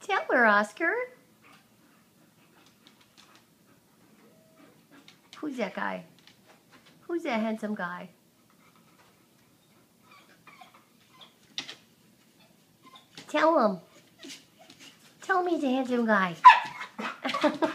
Tell her, Oscar. Who's that guy? Who's that handsome guy? Tell him. Tell me he's a handsome guy.